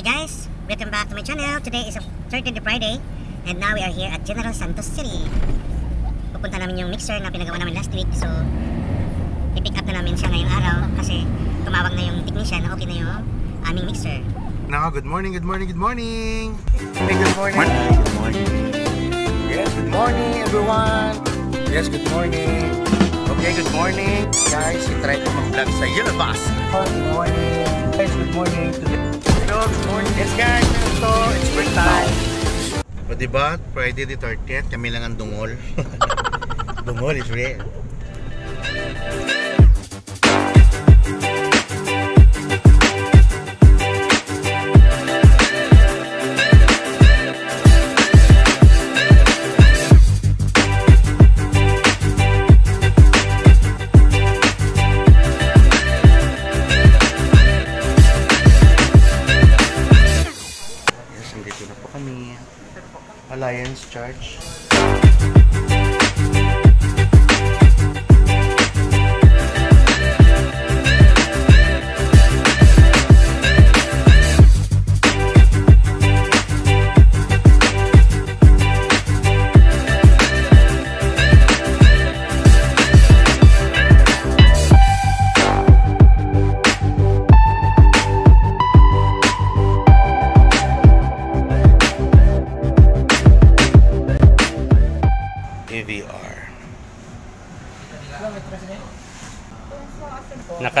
Okay guys, welcome back to my channel. Today is a Saturday Friday and now we are here at General Santos City. Pupunta namin yung mixer na pinagawa namin last week so i-pick up na namin siya ngayong araw kasi tumawag na yung technician na okay na yung aming mixer. Now, good morning, good morning, good morning. Hey, good morning. Good morning. Yes, good morning, everyone. Yes, good morning. Okay, good morning. Guys, i-try ko mag-vlog sa Bus. Good morning. Guys, good morning. Hello, good morning. Yes, guys. Ito, it's break time. O, diba? Friday the 30th, kami lang ang dungol. dungol is real. discharge.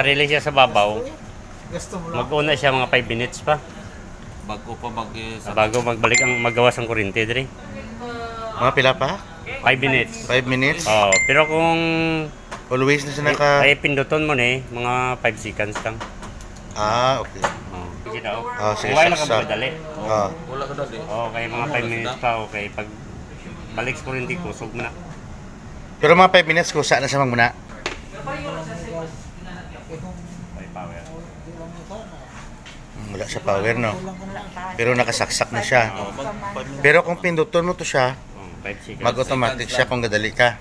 Nakarelay siya sa babaw. Mag-una siya mga 5 minutes pa bago pa mag sa bago magbalik ang magawas ang kuryente diri. Mga pila pa? 5 minutes. 5 minutes? Oh, pero kung Always na siya naka... ay pinduton mo ni mga 5 seconds lang. Ah, okay. Oh. Sige daw. Oh, sige, Kung wala ka saksak. magdali. Ah. wala ka dali. Oh, kay mga 5 minutes pa okay pag balik sa kuryente kusog mo na. Pero mga 5 minutes, kusa na siya magmuna. May power. Hmm, Wala siya power, no? Pero nakasaksak na siya. Pero kung pinduton mo to siya, 5 seconds. mag-automatic siya kung gadali ka.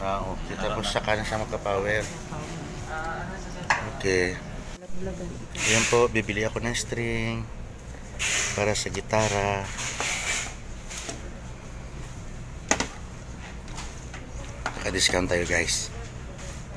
Ah, okay. Tapos saka na siya magka-power. Okay. Ayan po, bibili ako ng string para sa gitara. Naka-discount tayo guys.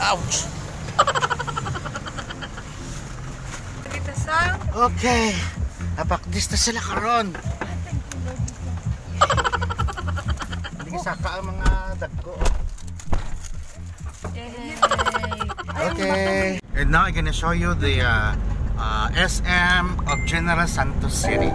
Ouch! Okay. Napakdis na sila karon. Hindi saka ang mga dagko. Okay. And now I'm gonna show you the uh, uh, SM of General Santos City.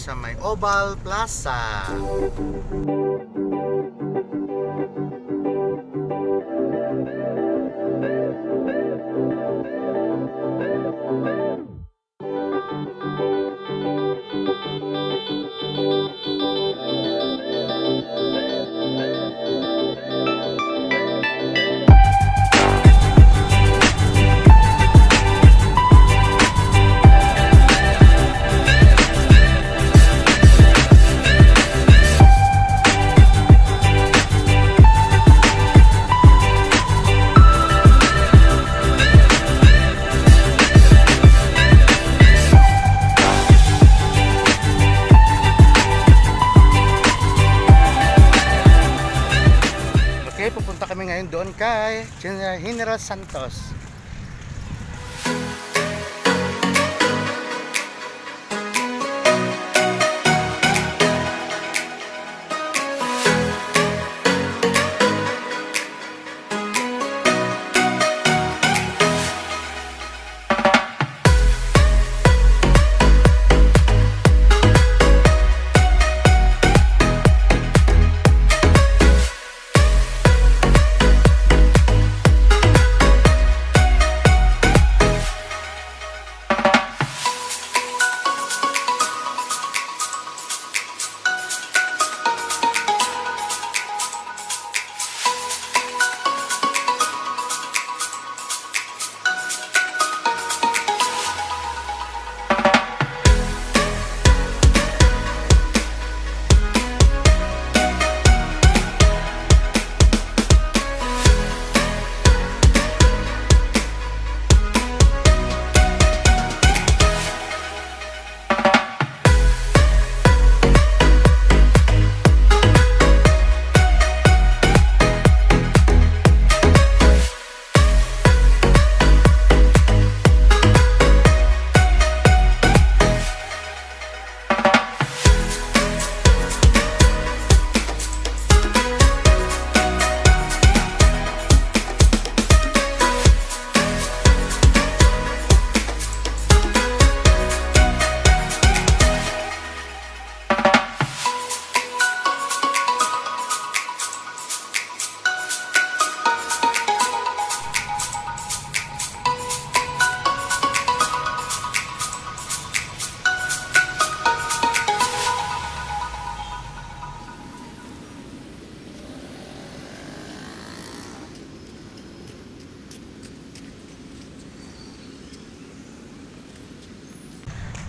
Sa may Oval Plaza. Kay General Santos.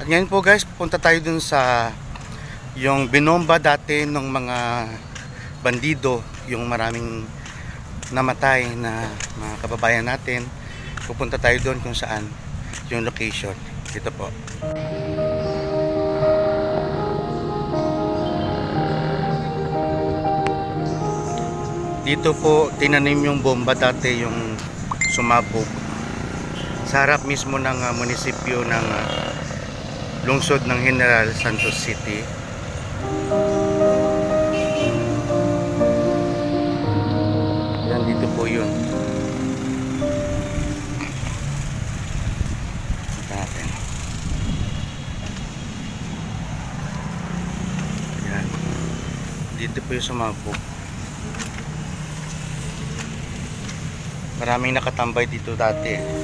At ngayon po guys, punta tayo dun sa yung binomba dati ng mga bandido, yung maraming namatay na mga kababayan natin. Pupunta tayo doon kung saan yung location. Dito po. Dito po tinanim yung bomba dati yung sumabog sa harap mismo ng ah, munisipyo ng ah, lungsod ng General Santos City. Yan, dito po yun. Punta natin. Yan. Dito po yung sumabog. Maraming nakatambay dito dati.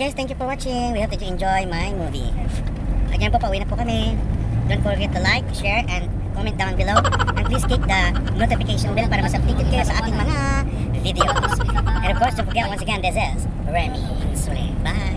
Guys, thank you for watching. We hope that you enjoy my movie. Again po, pauwi na po kami. Don't forget to like, share, and comment down below. And please click the notification bell para mas updated kayo sa ating mga videos. And of course, don't forget once again, this is Remy Sule. Bye!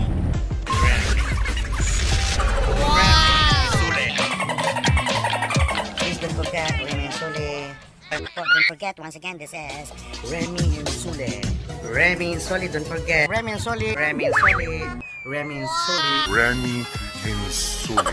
Don't forget once again, this is Remy and Sule. Remy and Sule, don't forget. Remy and Sule. Remy and Sule. Remy and Sule. Remy and Sully.